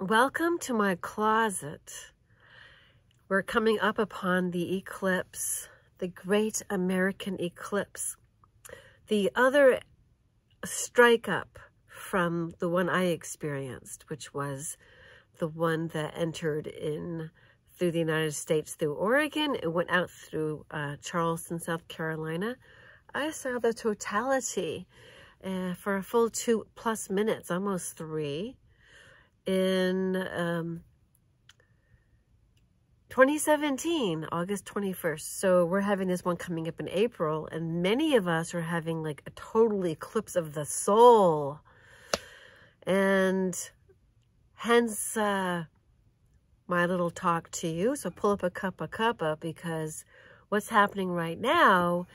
Welcome to my closet. We're coming up upon the eclipse, the great American eclipse. The other strike up from the one I experienced, which was the one that entered in through the United States through Oregon. It went out through uh, Charleston, South Carolina. I saw the totality uh, for a full two plus minutes, almost three, in um, 2017, August 21st. So we're having this one coming up in April, and many of us are having like a total eclipse of the soul. And hence, uh, my little talk to you. So pull up a cup of cuppa because what's happening right now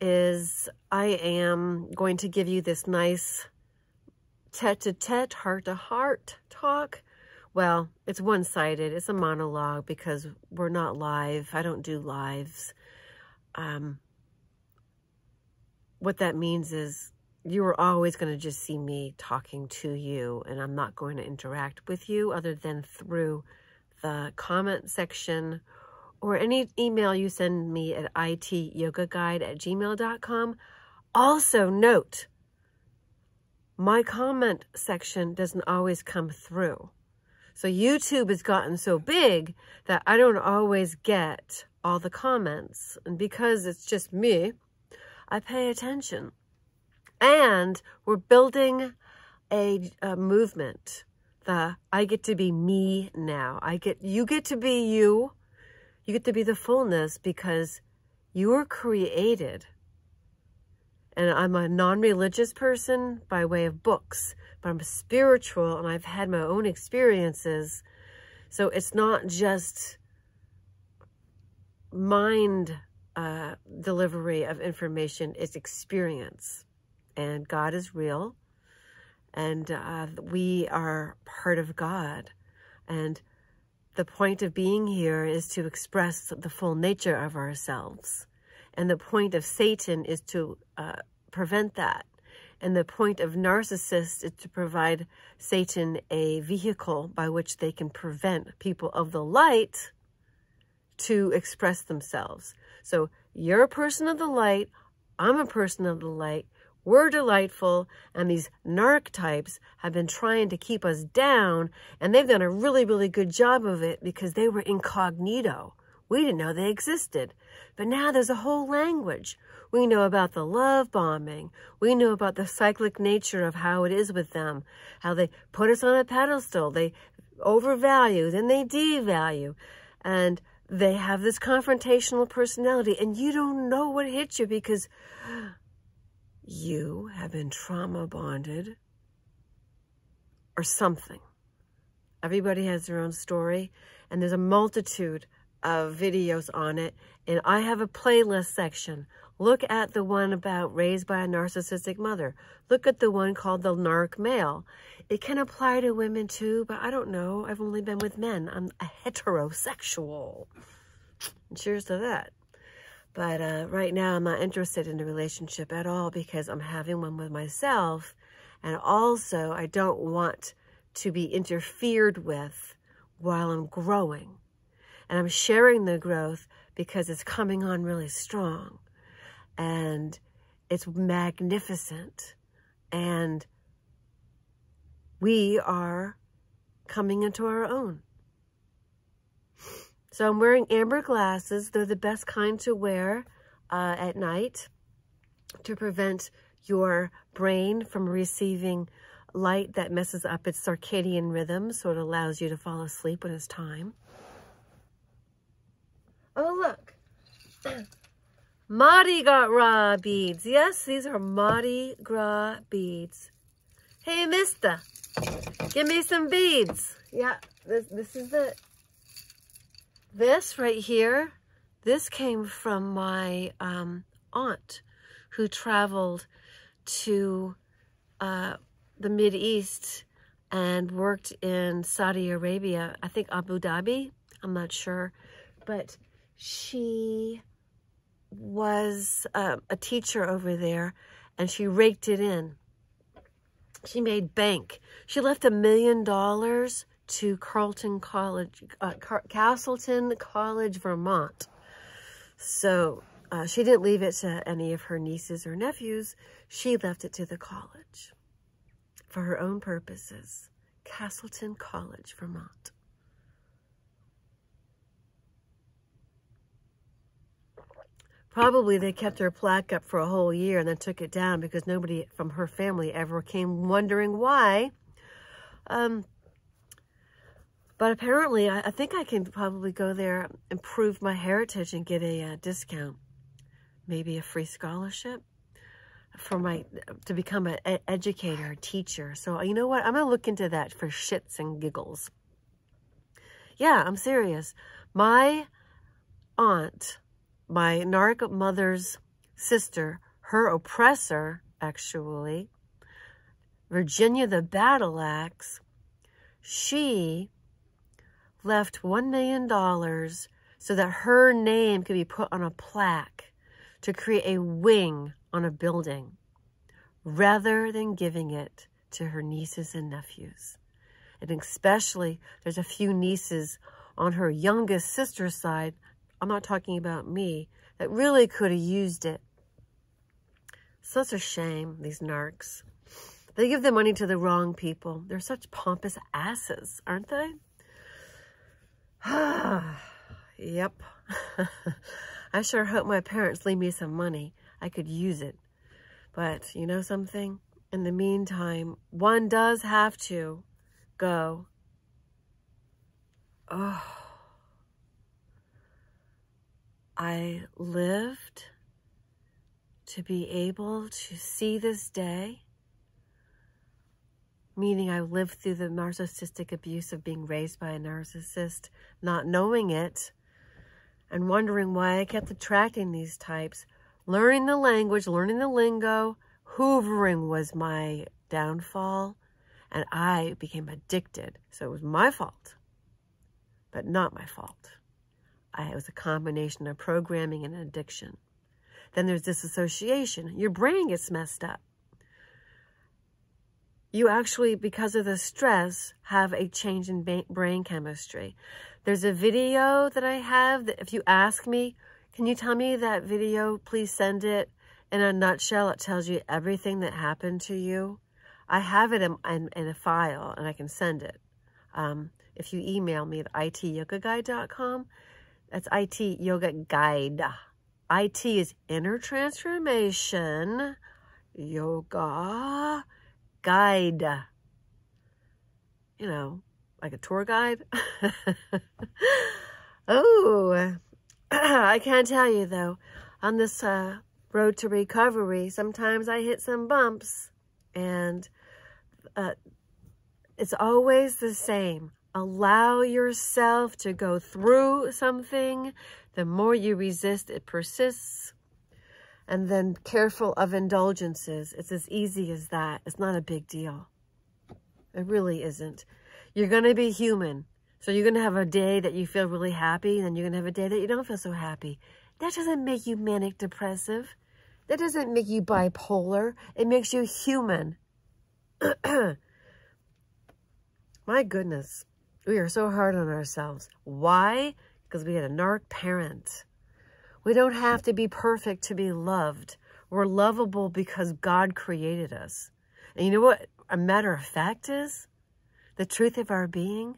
is I am going to give you this nice tete-to-tete, heart-to-heart talk. Well, it's one-sided. It's a monologue because we're not live. I don't do lives. Um, what that means is you are always going to just see me talking to you and I'm not going to interact with you other than through the comment section or any email you send me at ityogaguide at gmail.com. Also note, my comment section doesn't always come through. So YouTube has gotten so big that I don't always get all the comments. And because it's just me, I pay attention. And we're building a, a movement the I get to be me now. I get you get to be you. You get to be the fullness because you were created. And I'm a non-religious person by way of books, but I'm spiritual and I've had my own experiences. So it's not just mind uh, delivery of information, it's experience. And God is real and uh, we are part of God. And the point of being here is to express the full nature of ourselves. And the point of Satan is to uh, prevent that. And the point of narcissists is to provide Satan a vehicle by which they can prevent people of the light to express themselves. So you're a person of the light. I'm a person of the light. We're delightful, and these narc types have been trying to keep us down, and they've done a really, really good job of it because they were incognito. We didn't know they existed. But now there's a whole language. We know about the love bombing. We know about the cyclic nature of how it is with them, how they put us on a pedestal. They overvalue, then they devalue. And they have this confrontational personality, and you don't know what hits you because you have been trauma bonded or something. Everybody has their own story, and there's a multitude of videos on it. And I have a playlist section. Look at the one about raised by a narcissistic mother. Look at the one called the narc male. It can apply to women too, but I don't know. I've only been with men. I'm a heterosexual. cheers to that. But uh, right now, I'm not interested in a relationship at all because I'm having one with myself. And also, I don't want to be interfered with while I'm growing. And I'm sharing the growth because it's coming on really strong. And it's magnificent. And we are coming into our own. So I'm wearing amber glasses. They're the best kind to wear uh, at night to prevent your brain from receiving light that messes up its circadian rhythm, so it allows you to fall asleep when it's time. Oh, look. Mardi Gras beads. Yes, these are Mardi Gras beads. Hey, mister, give me some beads. Yeah, this, this is it. This right here, this came from my um, aunt who traveled to uh, the Mid East and worked in Saudi Arabia, I think Abu Dhabi, I'm not sure, but she was uh, a teacher over there and she raked it in. She made bank. She left a million dollars to Carleton College, uh, Car Castleton College, Vermont. So uh, she didn't leave it to any of her nieces or nephews. She left it to the college for her own purposes. Castleton College, Vermont. Probably they kept her plaque up for a whole year and then took it down because nobody from her family ever came wondering why. Um, but apparently, I, I, think I can probably go there and prove my heritage and get a, a discount. Maybe a free scholarship for my to become an educator, a teacher. So you know what? I'm gonna look into that for shits and giggles. Yeah, I'm serious. My aunt my narc mother's sister, her oppressor, actually, Virginia the Battle Axe, she left $1 million so that her name could be put on a plaque to create a wing on a building rather than giving it to her nieces and nephews. And especially, there's a few nieces on her youngest sister's side I'm not talking about me, that really could have used it. Such a shame, these narcs. They give the money to the wrong people. They're such pompous asses, aren't they? yep. I sure hope my parents leave me some money. I could use it. But you know something? In the meantime, one does have to go. Oh. I lived to be able to see this day, meaning I lived through the narcissistic abuse of being raised by a narcissist, not knowing it, and wondering why I kept attracting these types. Learning the language, learning the lingo, hoovering was my downfall, and I became addicted. So it was my fault, but not my fault. I, it was a combination of programming and addiction. Then there's disassociation. Your brain gets messed up. You actually, because of the stress, have a change in brain chemistry. There's a video that I have that if you ask me, can you tell me that video? Please send it in a nutshell. It tells you everything that happened to you. I have it in, in, in a file and I can send it. Um, if you email me at ityogaguide.com, that's IT Yoga Guide. IT is Inner Transformation Yoga Guide. You know, like a tour guide. oh, I can't tell you though, on this uh, road to recovery, sometimes I hit some bumps and uh, it's always the same allow yourself to go through something, the more you resist, it persists. And then careful of indulgences. It's as easy as that. It's not a big deal. It really isn't. You're going to be human. So you're going to have a day that you feel really happy, and then you're going to have a day that you don't feel so happy. That doesn't make you manic depressive. That doesn't make you bipolar. It makes you human. My goodness. We are so hard on ourselves. Why? Because we had a narc parent. We don't have to be perfect to be loved. We're lovable because God created us. And you know what a matter of fact is? The truth of our being?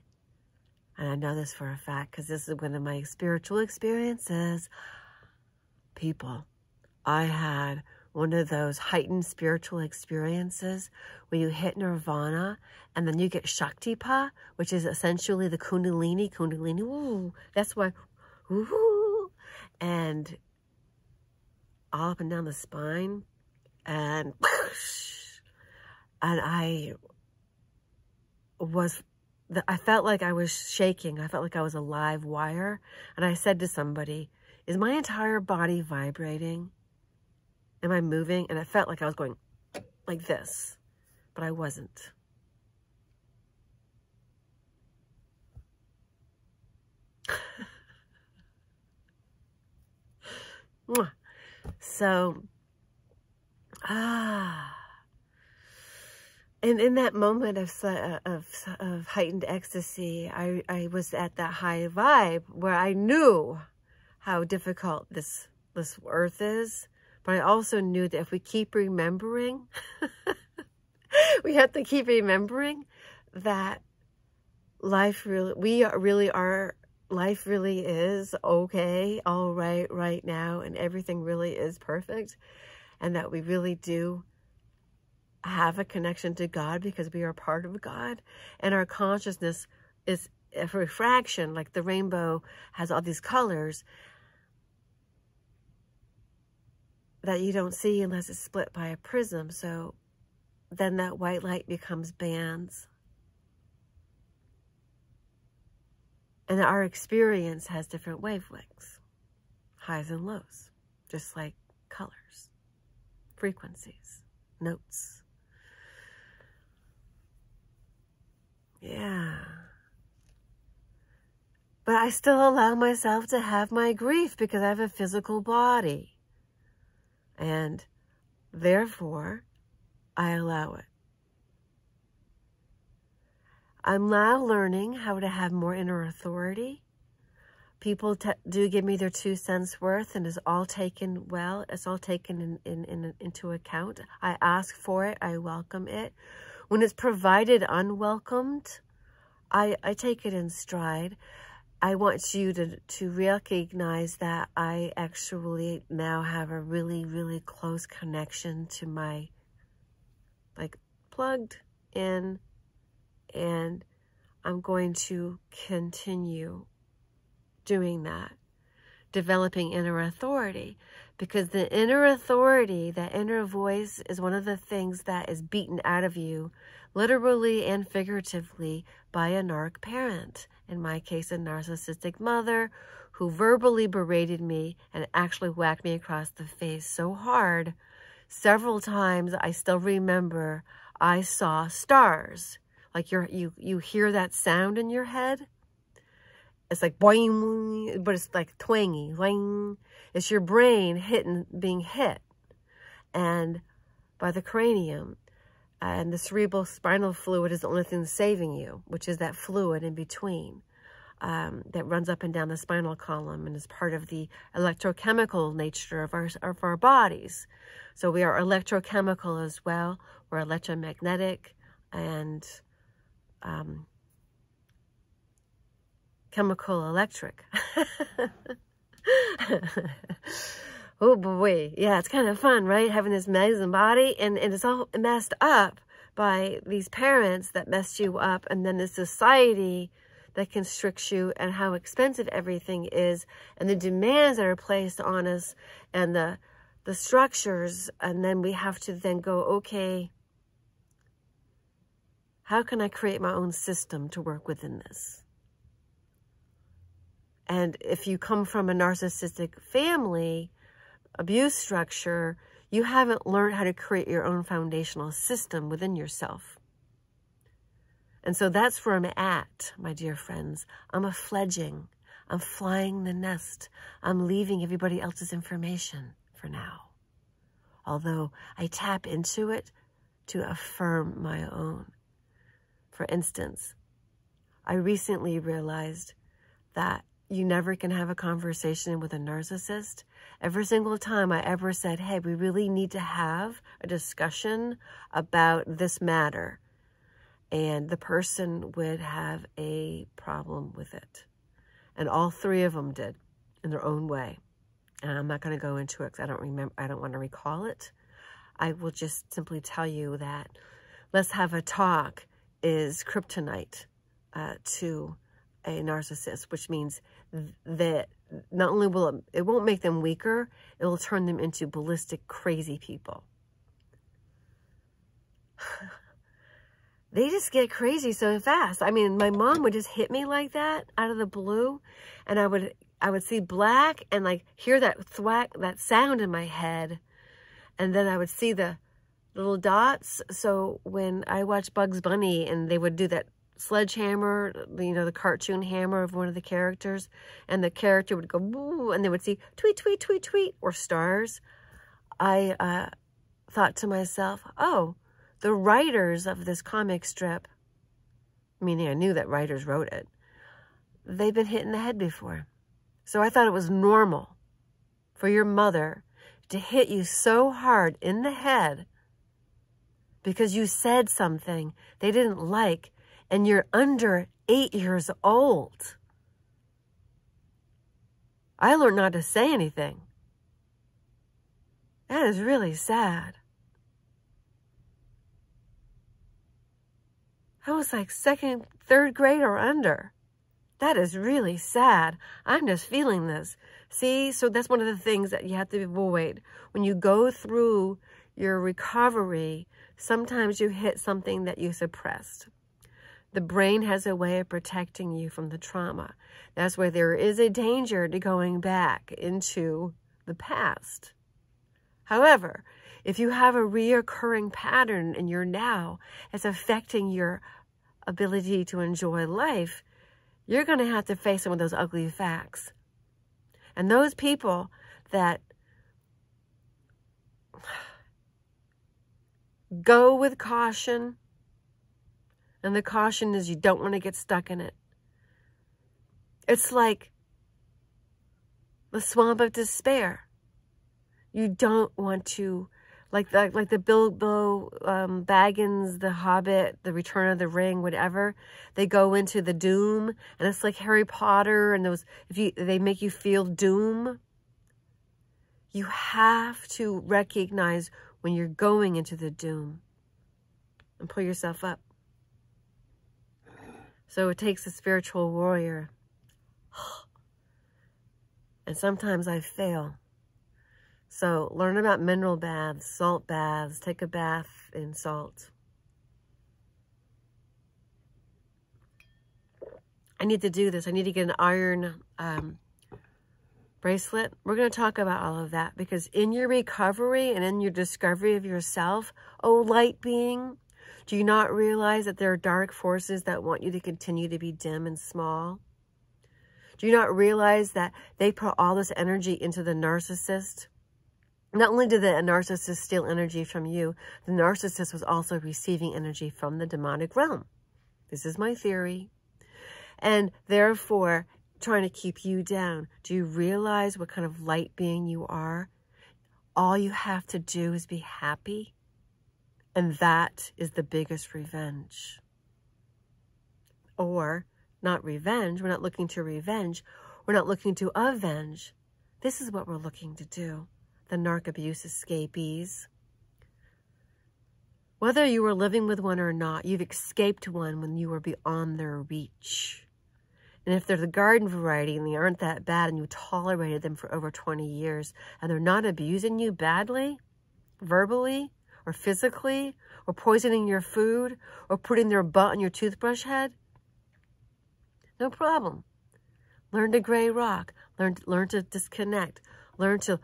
And I know this for a fact because this is one of my spiritual experiences. People, I had one of those heightened spiritual experiences where you hit nirvana and then you get Shaktipat, which is essentially the Kundalini. Kundalini, ooh, that's why, ooh, and all up and down the spine. And, and I was, I felt like I was shaking. I felt like I was a live wire. And I said to somebody, is my entire body vibrating? Am I moving? And it felt like I was going like this, but I wasn't. so, ah, and in that moment of, of, of heightened ecstasy, I, I was at that high vibe where I knew how difficult this, this earth is. But I also knew that if we keep remembering, we have to keep remembering that life really, we really are, life really is okay, all right, right now, and everything really is perfect, and that we really do have a connection to God because we are part of God, and our consciousness is a refraction, like the rainbow has all these colors that you don't see unless it's split by a prism. So then that white light becomes bands And our experience has different wavelengths, highs and lows, just like colors, frequencies, notes. Yeah. But I still allow myself to have my grief because I have a physical body. And therefore, I allow it. I'm now learning how to have more inner authority. People do give me their two cents worth and it's all taken well. It's all taken in, in, in, into account. I ask for it. I welcome it. When it's provided unwelcomed, I, I take it in stride. I want you to, to recognize that I actually now have a really, really close connection to my, like, plugged in and I'm going to continue doing that, developing inner authority. Because the inner authority, that inner voice, is one of the things that is beaten out of you, literally and figuratively, by a narc parent. In my case, a narcissistic mother who verbally berated me and actually whacked me across the face so hard. Several times I still remember I saw stars like you're, you, you hear that sound in your head. It's like boing, but it's like twangy, boing. It's your brain hitting, being hit. And by the cranium. And the cerebral spinal fluid is the only thing saving you, which is that fluid in between. Um, that runs up and down the spinal column and is part of the electrochemical nature of our, of our bodies. So we are electrochemical as well. We're electromagnetic and um, chemical electric. oh boy, yeah, it's kind of fun, right? Having this amazing body, and, and it's all messed up by these parents that messed you up, and then the society that constricts you, and how expensive everything is, and the demands that are placed on us, and the the structures, and then we have to then go, okay, how can I create my own system to work within this? And if you come from a narcissistic family, abuse structure, you haven't learned how to create your own foundational system within yourself. And so that's where I'm at, my dear friends. I'm a fledging. I'm flying the nest. I'm leaving everybody else's information for now. Although I tap into it to affirm my own. For instance, I recently realized that you never can have a conversation with a narcissist. Every single time I ever said, hey, we really need to have a discussion about this matter. And the person would have a problem with it. And all three of them did in their own way. And I'm not going to go into it because I don't remember, I don't want to recall it. I will just simply tell you that let's have a talk is kryptonite uh, to a narcissist, which means that not only will it, it won't make them weaker, it will turn them into ballistic, crazy people. they just get crazy so fast. I mean, my mom would just hit me like that out of the blue, and I would I would see black and like hear that thwack, that sound in my head, and then I would see the little dots. So when I watch Bugs Bunny and they would do that sledgehammer, you know, the cartoon hammer of one of the characters, and the character would go, Boo, and they would see tweet, tweet, tweet, tweet, or stars, I uh, thought to myself, oh, the writers of this comic strip, meaning I knew that writers wrote it, they've been hit in the head before. So I thought it was normal for your mother to hit you so hard in the head because you said something they didn't like and you're under eight years old. I learned not to say anything. That is really sad. I was like second, third grade or under. That is really sad. I'm just feeling this. See, so that's one of the things that you have to avoid. When you go through your recovery, sometimes you hit something that you suppressed. The brain has a way of protecting you from the trauma. That's why there is a danger to going back into the past. However, if you have a reoccurring pattern in your now, it's affecting your ability to enjoy life, you're going to have to face some of those ugly facts. And those people that go with caution, and the caution is you don't want to get stuck in it. It's like the swamp of despair. You don't want to like the, like the Bilbo um, Baggins, the Hobbit, the Return of the Ring, whatever. They go into the doom, and it's like Harry Potter, and those if you they make you feel doom. You have to recognize when you're going into the doom and pull yourself up. So it takes a spiritual warrior. And sometimes I fail. So learn about mineral baths, salt baths, take a bath in salt. I need to do this. I need to get an iron um, bracelet. We're going to talk about all of that because in your recovery and in your discovery of yourself, oh light being, do you not realize that there are dark forces that want you to continue to be dim and small? Do you not realize that they put all this energy into the narcissist? Not only did the narcissist steal energy from you, the narcissist was also receiving energy from the demonic realm. This is my theory. And therefore, trying to keep you down. Do you realize what kind of light being you are? All you have to do is be happy. And that is the biggest revenge. Or, not revenge, we're not looking to revenge, we're not looking to avenge. This is what we're looking to do the narc abuse escapees. Whether you were living with one or not, you've escaped one when you were beyond their reach. And if they're the garden variety and they aren't that bad and you tolerated them for over 20 years and they're not abusing you badly, verbally or physically, or poisoning your food or putting their butt on your toothbrush head, no problem. Learn to gray rock. Learn, learn to disconnect. Learn to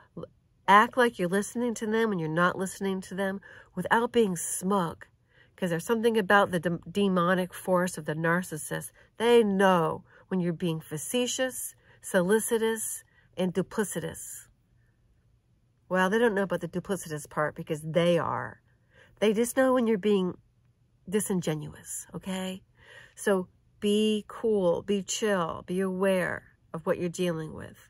Act like you're listening to them when you're not listening to them without being smug. Because there's something about the de demonic force of the narcissist. They know when you're being facetious, solicitous, and duplicitous. Well, they don't know about the duplicitous part because they are. They just know when you're being disingenuous, okay? So be cool, be chill, be aware of what you're dealing with.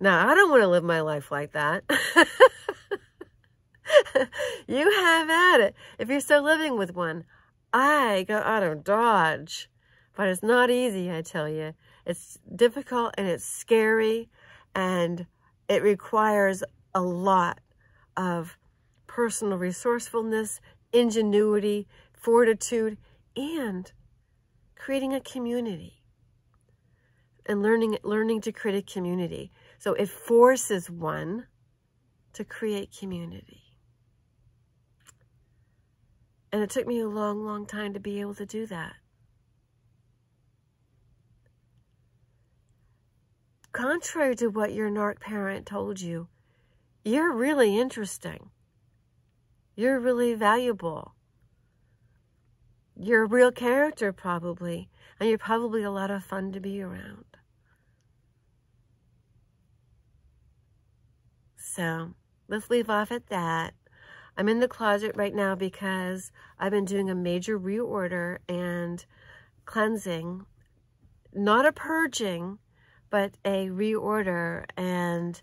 Now, I don't want to live my life like that. you have at it. If you're still living with one, I go out of Dodge. But it's not easy, I tell you. It's difficult and it's scary and it requires a lot of personal resourcefulness, ingenuity, fortitude, and creating a community and learning learning to create a community. So it forces one to create community. And it took me a long, long time to be able to do that. Contrary to what your narc parent told you, you're really interesting. You're really valuable. You're a real character, probably, and you're probably a lot of fun to be around. So let's leave off at that. I'm in the closet right now because I've been doing a major reorder and cleansing, not a purging, but a reorder, and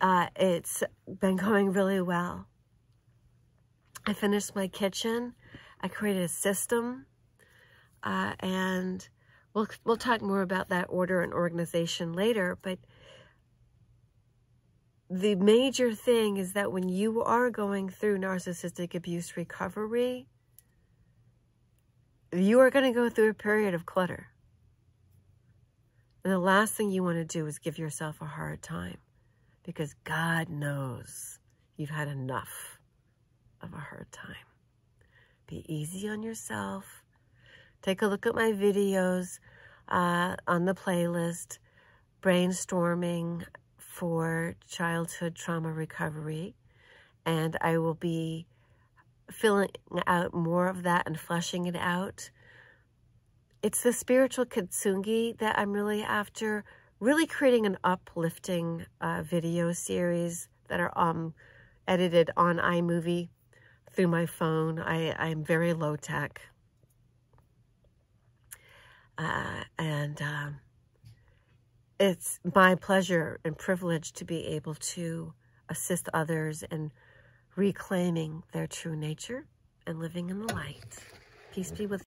uh, it's been going really well. I finished my kitchen. I created a system, uh, and we'll we'll talk more about that order and organization later. But the major thing is that when you are going through narcissistic abuse recovery, you are going to go through a period of clutter. And the last thing you want to do is give yourself a hard time because God knows you've had enough of a hard time. Be easy on yourself. Take a look at my videos uh, on the playlist, brainstorming for childhood trauma recovery. And I will be filling out more of that and fleshing it out. It's the spiritual kintsugi that I'm really after, really creating an uplifting uh, video series that are um, edited on iMovie through my phone. I, I'm very low tech. Uh, and um, it's my pleasure and privilege to be able to assist others in reclaiming their true nature and living in the light. Peace be with